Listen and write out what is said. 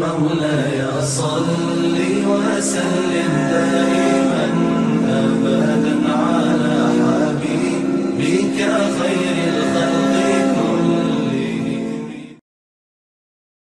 مولاي صل وسلم دائما أبدا على حبيبك